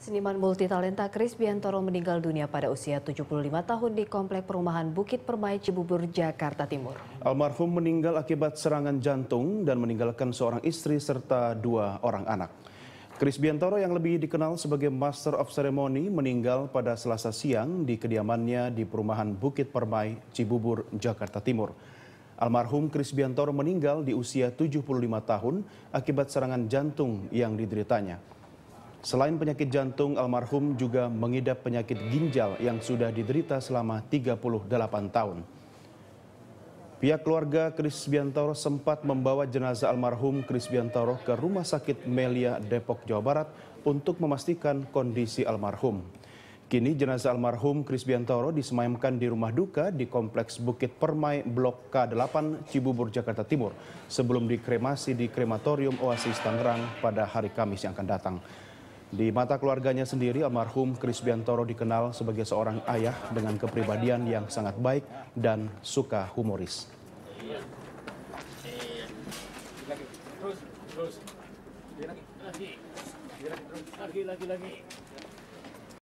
Seniman multitalenta Chris Biantoro meninggal dunia pada usia 75 tahun di Komplek Perumahan Bukit Permai Cibubur, Jakarta Timur. Almarhum meninggal akibat serangan jantung dan meninggalkan seorang istri serta dua orang anak. Chris Biantoro yang lebih dikenal sebagai Master of Ceremony meninggal pada selasa siang di kediamannya di Perumahan Bukit Permai, Cibubur, Jakarta Timur. Almarhum Chris Biantoro meninggal di usia 75 tahun akibat serangan jantung yang dideritanya. Selain penyakit jantung, almarhum juga mengidap penyakit ginjal yang sudah diderita selama 38 tahun. Pihak keluarga Kris Biantoro sempat membawa jenazah almarhum Kris Biantoro ke Rumah Sakit Melia Depok, Jawa Barat untuk memastikan kondisi almarhum. Kini jenazah almarhum Kris Biantoro disemayamkan di rumah duka di Kompleks Bukit Permai Blok K8 Cibubur, Jakarta Timur sebelum dikremasi di Krematorium Oasis Tangerang pada hari Kamis yang akan datang. Di mata keluarganya sendiri, almarhum Kris Biantoro dikenal sebagai seorang ayah dengan kepribadian yang sangat baik dan suka humoris. Lagi, lagi, lagi.